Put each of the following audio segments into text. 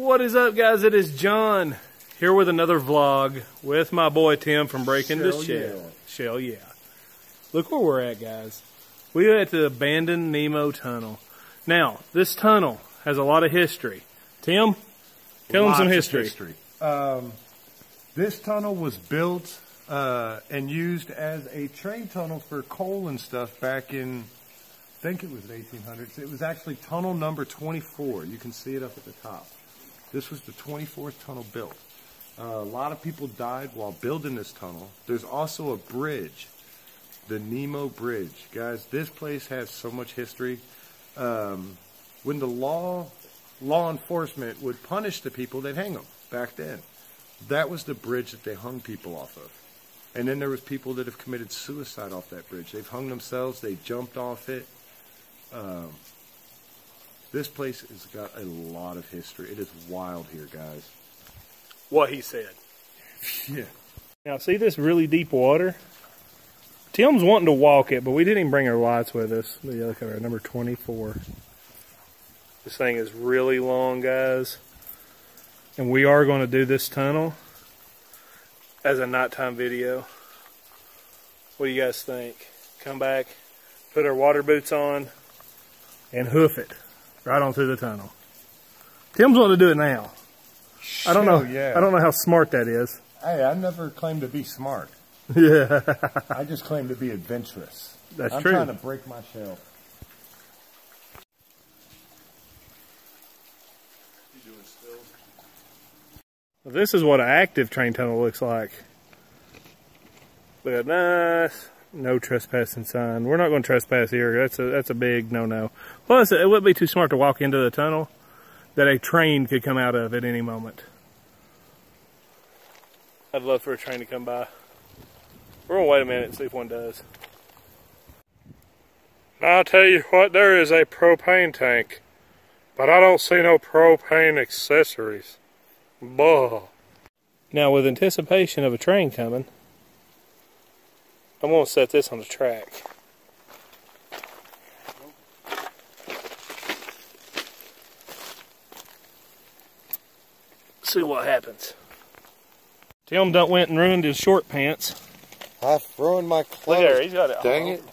What is up, guys? It is John here with another vlog with my boy Tim from Breaking the Shell, Shell. yeah. Shell, yeah. Look where we're at, guys. We're at the abandoned Nemo Tunnel. Now, this tunnel has a lot of history. Tim, tell them some of history. Um, this tunnel was built uh, and used as a train tunnel for coal and stuff back in, I think it was the 1800s. It was actually tunnel number 24. You can see it up at the top. This was the 24th tunnel built. Uh, a lot of people died while building this tunnel. There's also a bridge, the Nemo Bridge. Guys, this place has so much history. Um, when the law law enforcement would punish the people, they'd hang them back then. That was the bridge that they hung people off of. And then there was people that have committed suicide off that bridge. They've hung themselves. They jumped off it. Um, this place has got a lot of history. It is wild here, guys. What he said. Yeah. Now, see this really deep water? Tim's wanting to walk it, but we didn't even bring our lights with us. Yeah, look at our number 24. This thing is really long, guys. And we are going to do this tunnel as a nighttime video. What do you guys think? Come back, put our water boots on, and hoof it right on through the tunnel. Tim's wanting to do it now. I don't know. Yeah. I don't know how smart that is. Hey, I never claimed to be smart. Yeah. I just claim to be adventurous. That's I'm true. trying to break my shell. This is what an active train tunnel looks like. Look at that. No trespassing sign. We're not going to trespass here. That's a that's a big no-no. Plus, it wouldn't be too smart to walk into the tunnel that a train could come out of at any moment. I'd love for a train to come by. We're going to wait a minute and see if one does. I'll tell you what, there is a propane tank, but I don't see no propane accessories. Buh. Now, with anticipation of a train coming, I'm going to set this on the track. See what happens. Tim done went and ruined his short pants. I've ruined my clothes. there, he's got it. Dang Oh. it.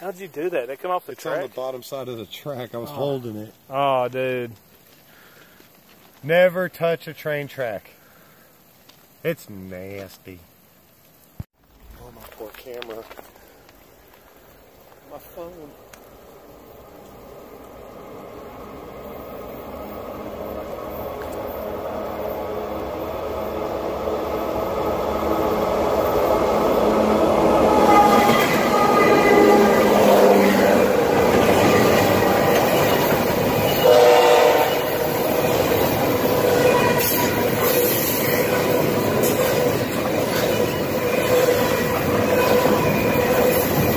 How'd you do that? They come off the It's on the bottom side of the track. I was holding it. Oh, dude. Never touch a train track. It's nasty. Camera. My phone.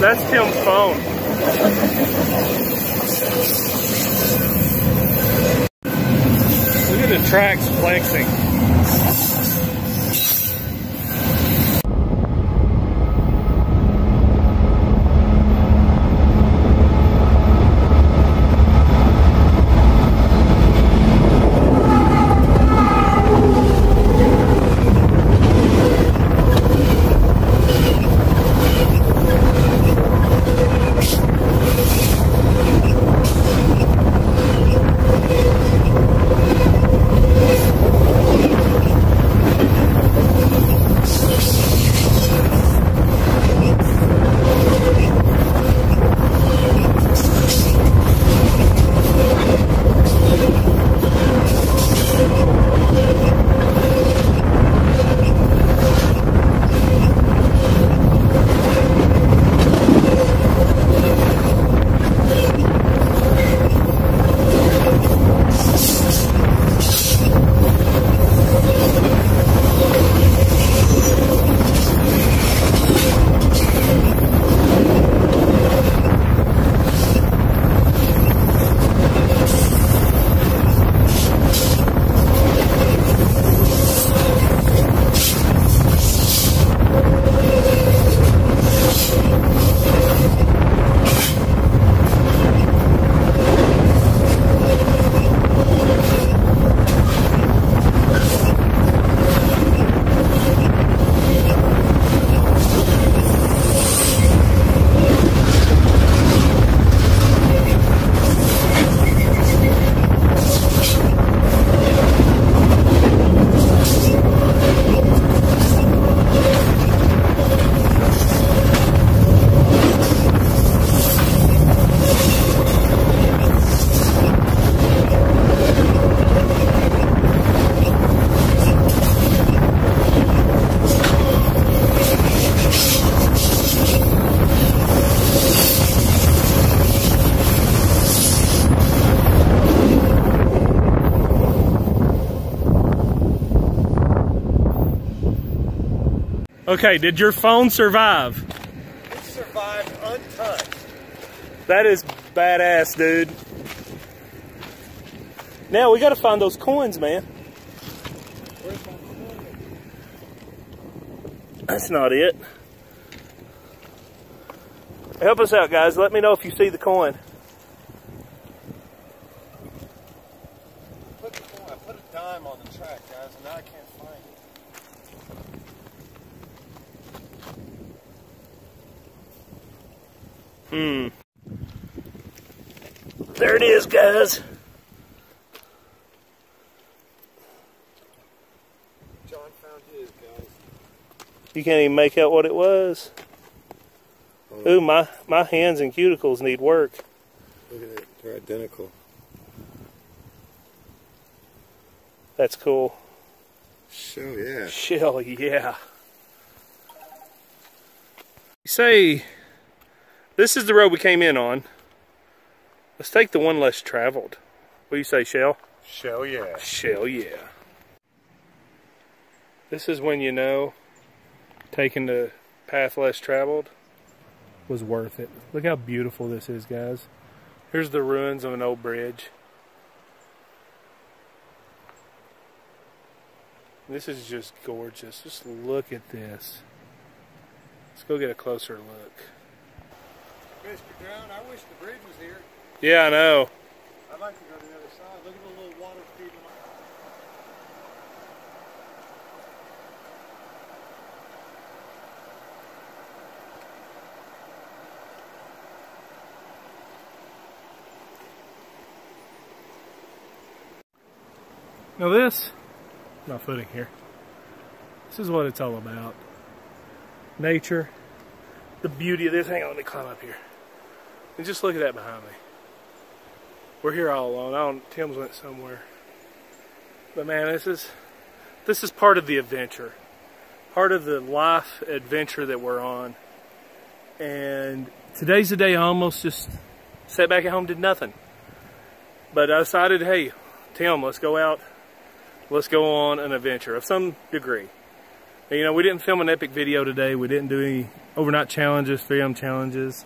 That's Tim's phone. Look at the tracks flexing. Okay, did your phone survive? It survived untouched. That is badass, dude. Now we gotta find those coins, man. Where's my coin? That's not it. Help us out, guys. Let me know if you see the coin. Put, I put a dime on the track, guys, and now I can't find it. Hmm. There it is, guys. John found his, guys. You can't even make out what it was. Ooh, my, my hands and cuticles need work. Look at it. They're identical. That's cool. Show, yeah. Shell, yeah. You say this is the road we came in on. Let's take the one less traveled. What do you say, Shell? Shell, yeah. Shell, yeah. This is when you know taking the path less traveled was worth it. Look how beautiful this is, guys. Here's the ruins of an old bridge. This is just gorgeous. Just look at this. Let's go get a closer look. Mr. Brown, I wish the bridge was here. Yeah, I know. I'd like to go to the other side. Look at the little water feeding my... Now this, my footing here. This is what it's all about. Nature, the beauty of this. Hang on, let me climb up here. And just look at that behind me. We're here all alone. I don't, Tim's went somewhere. But man, this is, this is part of the adventure. Part of the life adventure that we're on. And today's the day I almost just sat back at home, did nothing. But I decided, hey, Tim, let's go out let's go on an adventure of some degree. And, you know, we didn't film an epic video today. We didn't do any overnight challenges, film challenges.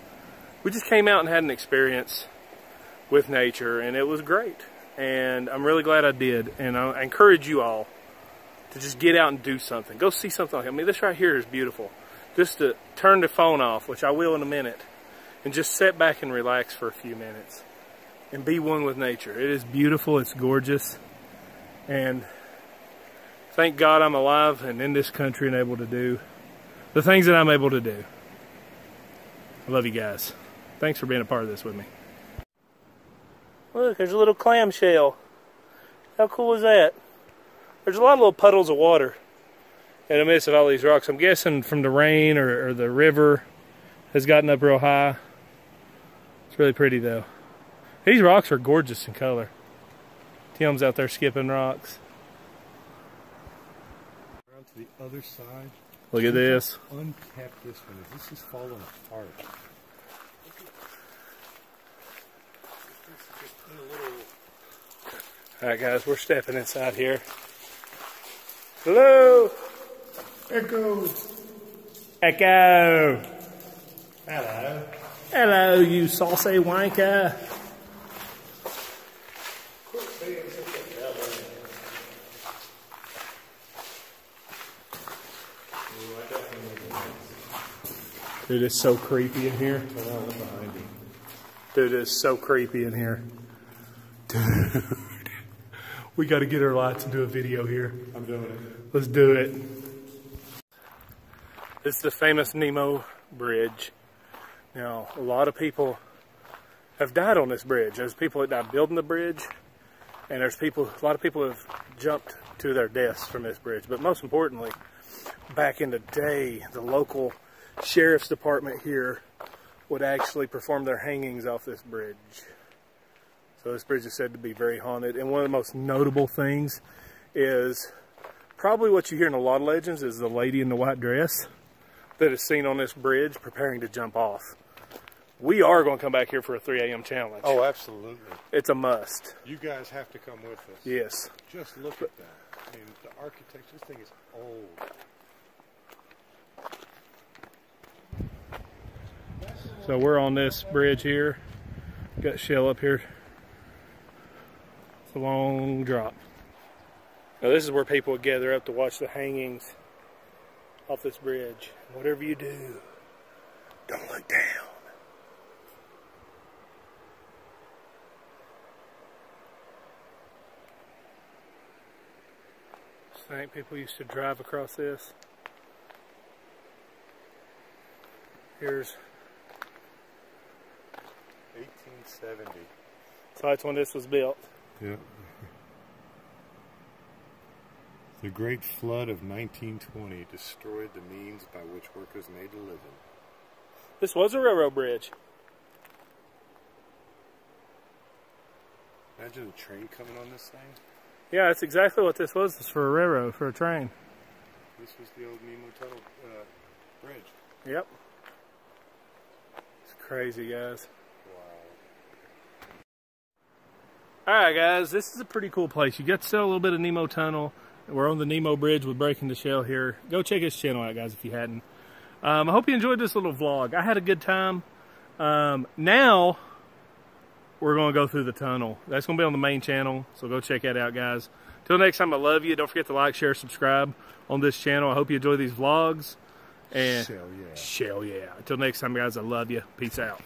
We just came out and had an experience with nature, and it was great. And I'm really glad I did. And I encourage you all to just get out and do something. Go see something like I mean, this right here is beautiful. Just to turn the phone off, which I will in a minute, and just sit back and relax for a few minutes and be one with nature. It is beautiful. It's gorgeous. And thank God I'm alive and in this country and able to do the things that I'm able to do. I love you guys. Thanks for being a part of this with me. Look, there's a little clamshell. How cool is that? There's a lot of little puddles of water in the midst of all these rocks. I'm guessing from the rain or, or the river has gotten up real high. It's really pretty though. These rocks are gorgeous in color. Tim's out there skipping rocks. Around to the other side. Look at this. Untap this one. This is falling apart. All right, guys, we're stepping inside here. Hello. Echo. Echo. Hello. Hello, you saucy wanker. Dude, it's so creepy in here. Dude, it's so creepy in here. Dude, we got to get our lights and do a video here. I'm doing it. Let's do it. This is the famous Nemo Bridge. Now, a lot of people have died on this bridge. There's people that died building the bridge, and there's people, a lot of people have jumped to their deaths from this bridge. But most importantly, back in the day, the local sheriff's department here would actually perform their hangings off this bridge. So this bridge is said to be very haunted. And one of the most notable things is probably what you hear in a lot of legends is the lady in the white dress that is seen on this bridge preparing to jump off. We are going to come back here for a 3 a.m. challenge. Oh, absolutely. It's a must. You guys have to come with us. Yes. Just look at that. I mean, the architecture, this thing is old. So we're on this bridge here. Got Shell up here it's a long drop. Now this is where people would gather up to watch the hangings off this bridge. Whatever you do, don't look down. I think people used to drive across this. Here's 1870. so that's when this was built. Yeah. The Great Flood of 1920 destroyed the means by which workers made a living. This was a railroad bridge. Imagine a train coming on this thing. Yeah, that's exactly what this was. It's for a railroad, for a train. This was the old Nemo Tunnel uh, bridge. Yep. It's crazy, guys. Wow. All right, guys, this is a pretty cool place. You get to sell a little bit of Nemo Tunnel. We're on the Nemo Bridge with Breaking the Shell here. Go check his channel out, guys, if you hadn't. Um, I hope you enjoyed this little vlog. I had a good time. Um, now, we're going to go through the tunnel. That's going to be on the main channel, so go check that out, guys. Till next time, I love you. Don't forget to like, share, subscribe on this channel. I hope you enjoy these vlogs. And Hell yeah. Shell yeah. Until next time, guys, I love you. Peace out.